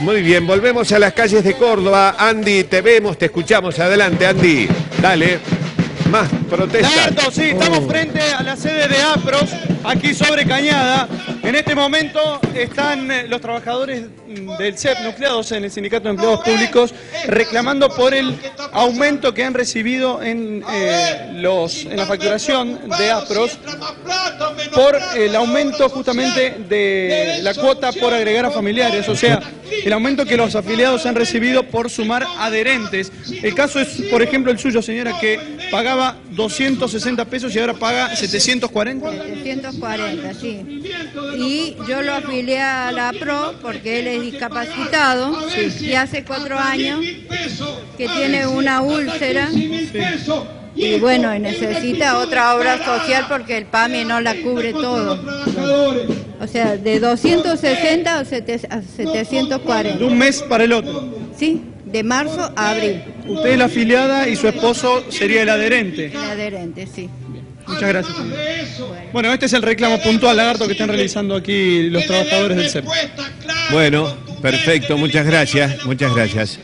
Muy bien, volvemos a las calles de Córdoba. Andy, te vemos, te escuchamos. Adelante, Andy. Dale. Más protestas. Lagarto, sí, estamos Oh. frente a la sede de APROS, aquí sobre Cañada. En este momento están eh, los trabajadores mm, del CEP nucleados en el Sindicato de Empleados Públicos reclamando por el aumento que han recibido en, eh, los, en la facturación de APROS por el aumento justamente de la cuota por agregar a familiares, o sea, el aumento que los afiliados han recibido por sumar adherentes. El caso es, por ejemplo, el suyo, señora, que pagaba 260 pesos y ahora paga 740. 740, sí. Y yo lo afilié a la PRO porque él es discapacitado y hace cuatro años que tiene una úlcera y bueno, y necesita otra obra social porque el PAMI no la cubre todo. O sea, de 260 a sete- a 740. De un mes para el otro. Sí, de marzo a abril. Usted es la afiliada y su esposo sería el adherente. El adherente, sí. Muchas gracias. Bueno, este es el reclamo puntual, Lagarto, que están realizando aquí los trabajadores del CEP. Bueno, perfecto. Muchas gracias. Muchas gracias.